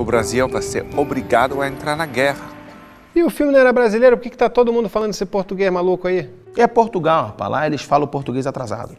o Brasil vai ser obrigado a entrar na guerra. E o filme não era brasileiro? Por que, está todo mundo falando esse português maluco aí? É Portugal, rapaz. Lá eles falam português atrasado.